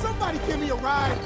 Somebody give me a ride.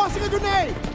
cócega do Ney!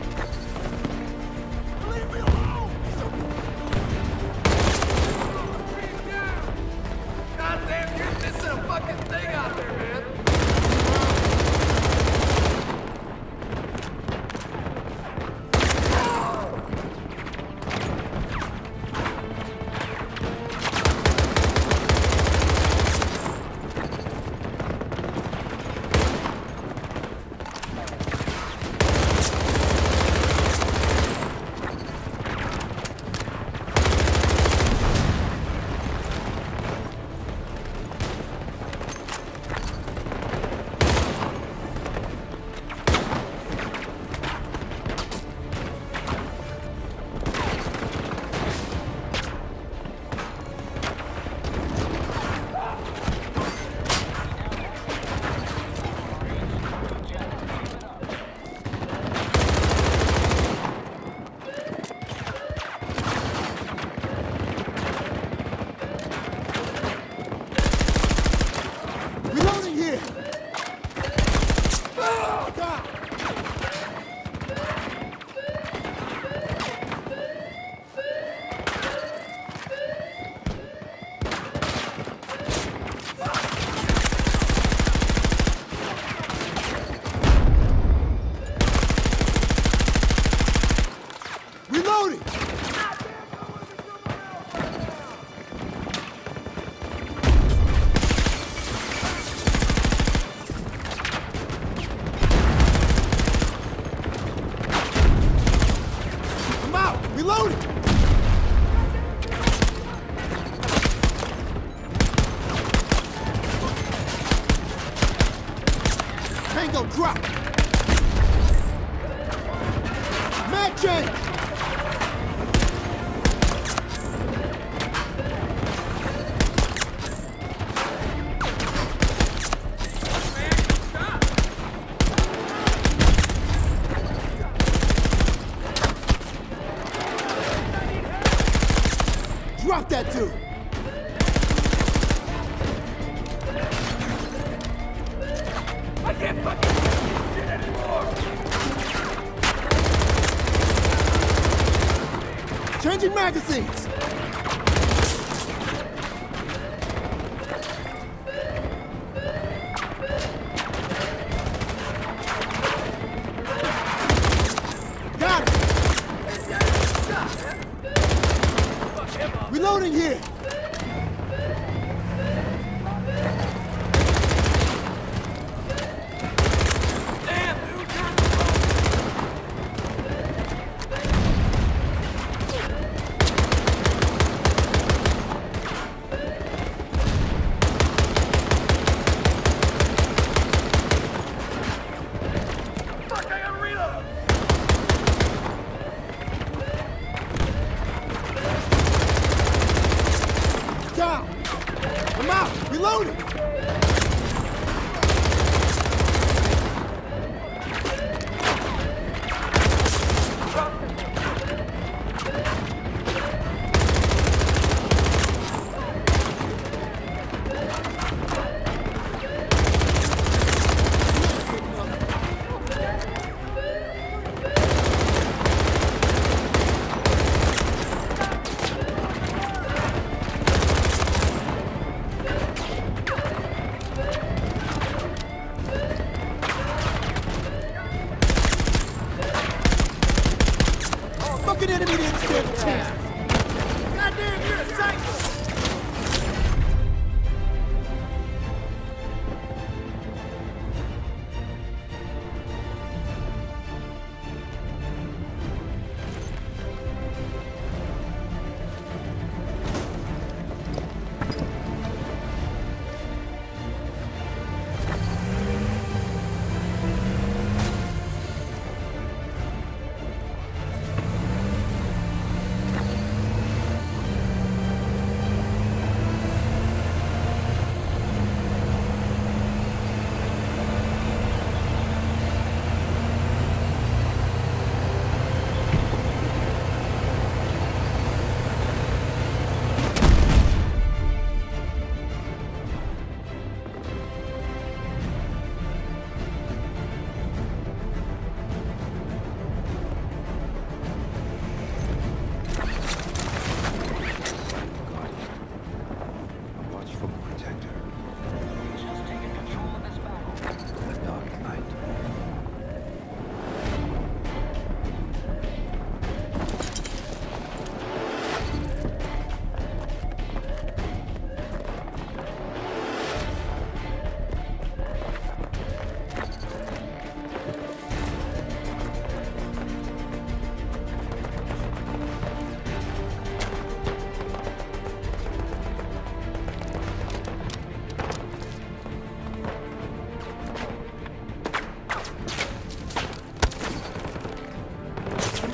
building here!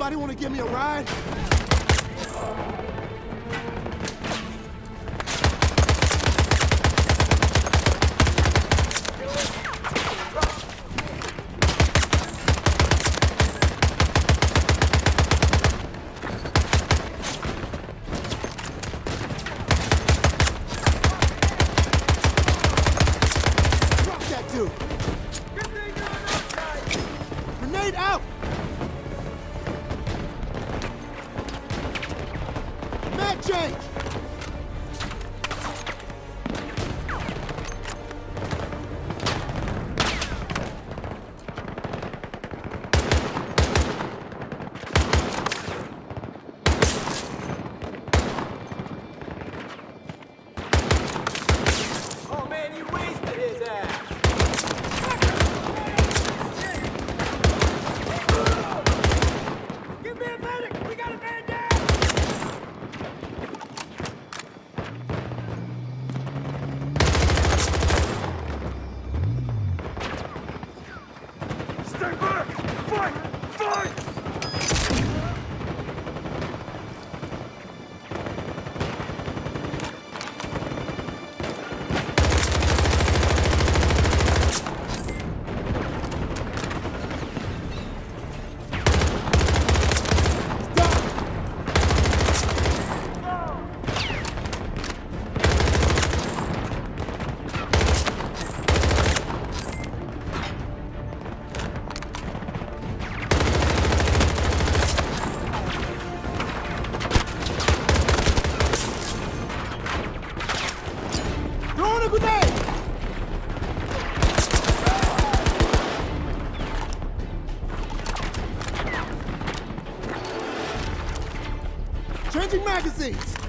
Somebody want to give me a ride? Magazines.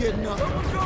get up.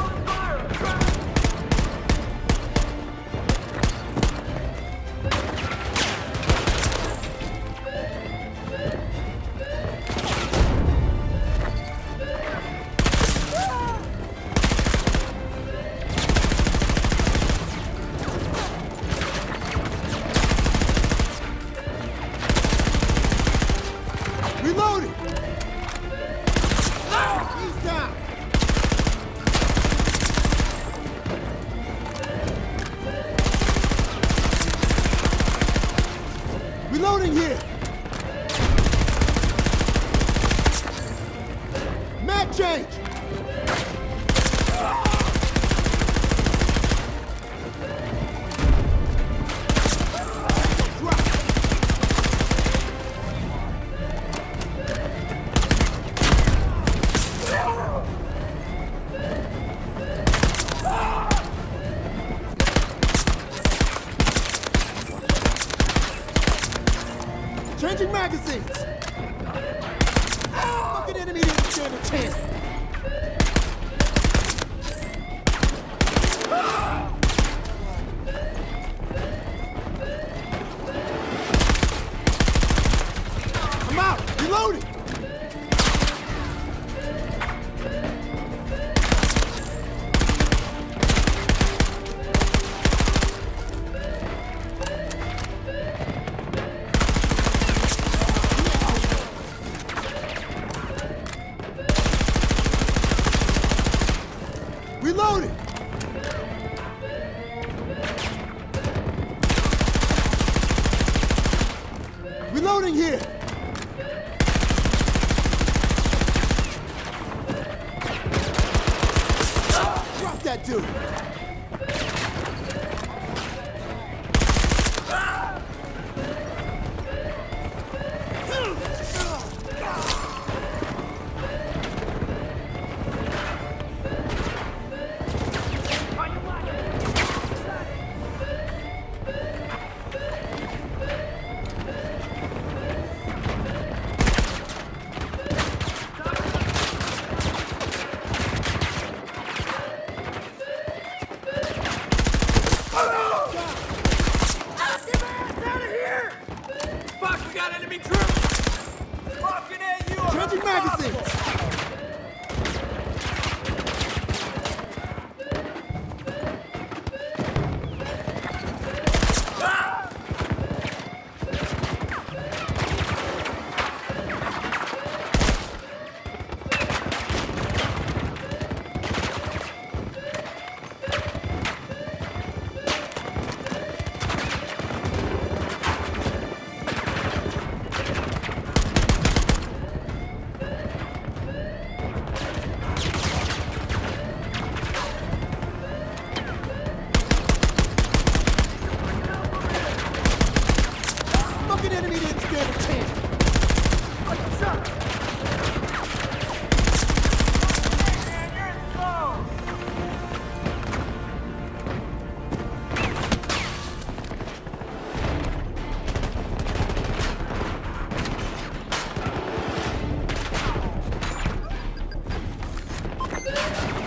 Let's go.